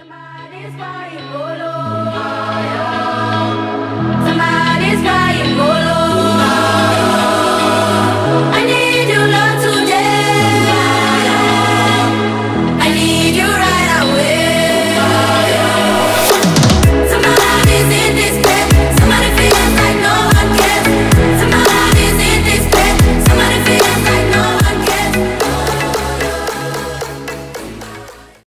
Somebody's buying